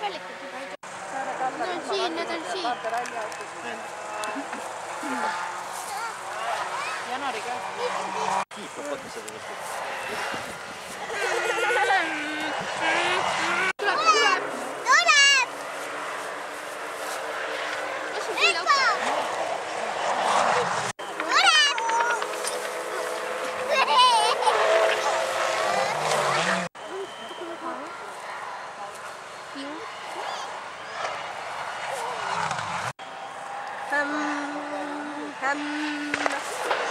sallitud juba ei tea. Nad on siin, nad on siin. Janari ka. kiip peab vastu seda võtma. you. Hum, hum.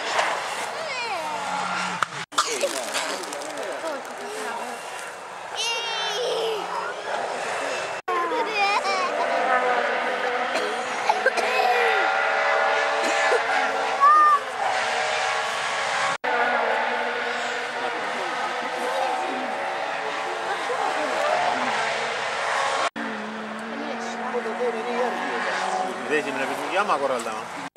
Esimene pidi jama korraldama.